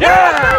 Yeah!